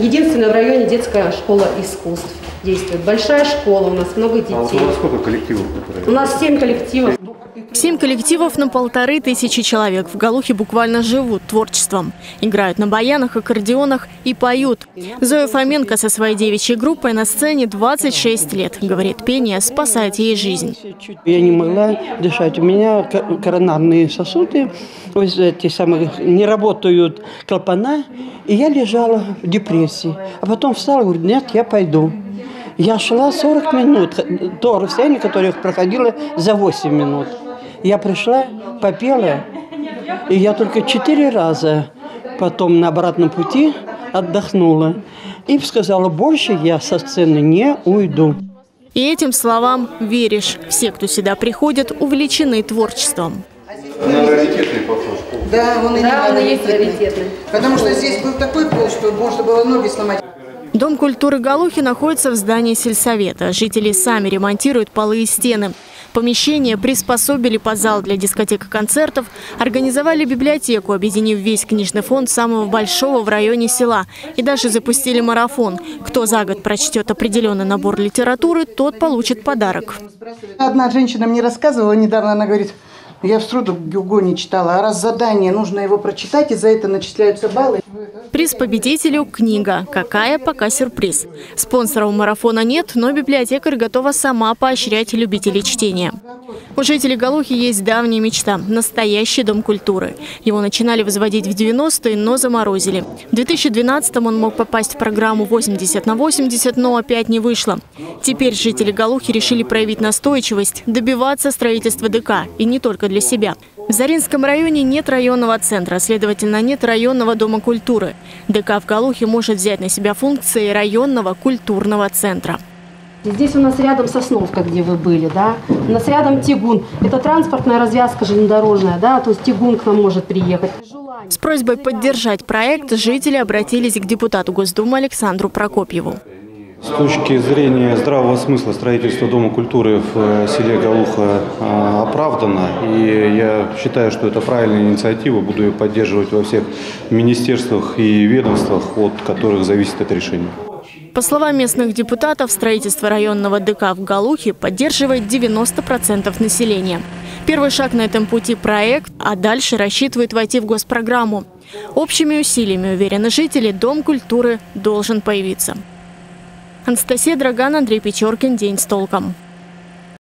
единственная в районе детская школа искусств действует. Большая школа, у нас много детей. А у вас сколько коллективов? Которые... У нас семь коллективов. Семь коллективов на полторы тысячи человек в Галухе буквально живут творчеством. Играют на баянах, аккордеонах и поют. Зоя Фоменко со своей девичьей группой на сцене 26 лет. Говорит, пение спасает ей жизнь. Я не могла дышать. У меня коронарные сосуды, эти самые, не работают клапана. И я лежала в депрессии. А потом встала говорю, нет, я пойду. Я шла 40 минут, то расстояние, которое я проходила за 8 минут. Я пришла, попела, и я только четыре раза потом на обратном пути отдохнула. И сказала, больше я со сцены не уйду. И этим словам веришь. Все, кто сюда приходят, увлечены творчеством. Он раритетный похож. Да, он и, да, он и есть раритетный. Потому что здесь был такой пол, что можно было ноги сломать. Дом культуры Галухи находится в здании сельсовета. Жители сами ремонтируют полы и стены. Помещение приспособили под зал для дискотек и концертов, организовали библиотеку, объединив весь книжный фонд самого большого в районе села. И даже запустили марафон. Кто за год прочтет определенный набор литературы, тот получит подарок. Одна женщина мне рассказывала недавно, она говорит, я в труду Гюго не читала. А раз задание, нужно его прочитать, и за это начисляются баллы. Приз победителю – книга. Какая пока сюрприз. Спонсоров марафона нет, но библиотекарь готова сама поощрять любителей чтения. У жителей Галухи есть давняя мечта – настоящий дом культуры. Его начинали возводить в 90-е, но заморозили. В 2012-м он мог попасть в программу 80 на 80, но опять не вышло. Теперь жители Галухи решили проявить настойчивость, добиваться строительства ДК. И не только для себя. В Заринском районе нет районного центра, следовательно, нет районного дома культуры. ДК в Галухе может взять на себя функции районного культурного центра. Здесь у нас рядом Сосновка, где вы были, да. У нас рядом Тигун. Это транспортная развязка железнодорожная, да, то есть Тигун к нам может приехать. С просьбой поддержать проект жители обратились к депутату Госдумы Александру Прокопьеву. С точки зрения здравого смысла строительство Дома культуры в э, селе Галуха э, оправдано. И я считаю, что это правильная инициатива. Буду ее поддерживать во всех министерствах и ведомствах, от которых зависит это решение. По словам местных депутатов, строительство районного ДК в Галухе поддерживает 90% населения. Первый шаг на этом пути – проект, а дальше рассчитывает войти в госпрограмму. Общими усилиями, уверены жители, Дом культуры должен появиться. Анастасия Драган, Андрей Печоркин. День с толком.